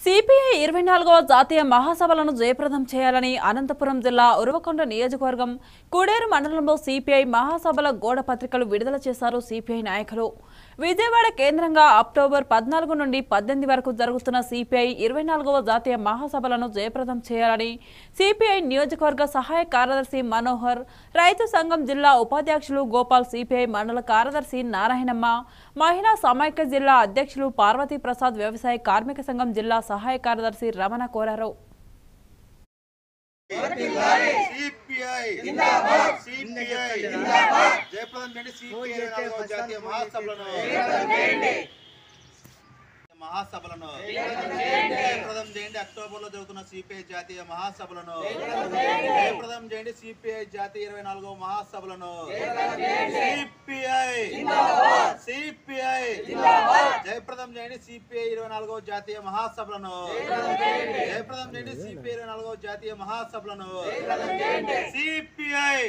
CPI ఇరవై నాలుగవ జాతీయ మహాసభలను జయప్రదం చేయాలని అనంతపురం జిల్లా ఉరవకొండ నియోజకవర్గం కుడేరు మండలంలో సిపిఐ మహాసభల గోడ పత్రికలు విడుదల చేశారు సిపిఐ నాయకులు. విజయవాడ కేంద్రంగా అక్టోబర్ పద్నాలుగు నుండి పద్దెనిమిది వరకు జరుగుతున్న సిపిఐ ఇరవై నాలుగవ జాతీయ మహాసభలను జయప్రదం చేయాలని సిపిఐ నియోజకవర్గ సహాయ కార్యదర్శి మనోహర్ రైతు సంఘం జిల్లా ఉపాధ్యక్షులు గోపాల్ సిపిఐ మండల కార్యదర్శి నారాయణమ్మ మహిళా సమైక్య జిల్లా అధ్యక్షులు పార్వతీ ప్రసాద్ వ్యవసాయ కార్మిక సంఘం జిల్లా సహాయ కార్యదర్శి రమణ కోరారు. సిపిఐ సిపిఐ జయప్రదం చేయండి సిపిఐ నాలుగవ జాతీయ మహాసభలను మహాసభలను జయప్రదం చేయండి. అక్టోబర్లో జరుగుతున్న సిపిఐ జాతీయ మహాసభలను జయప్రదం చేయండి. సిపిఐ జాతీయ ఇరవై నాలుగవ మహాసభలను సిపిఐ సిపిఐ జయప్రదం చేయండి. సిపిఐ ఇరవై నాలుగవ జాతీయ మహాసభలను. జయప్రదం చేయండి. సిపిఐ ఇరవై నాలుగవ జాతీయ మహాసభలను. సిపిఐ.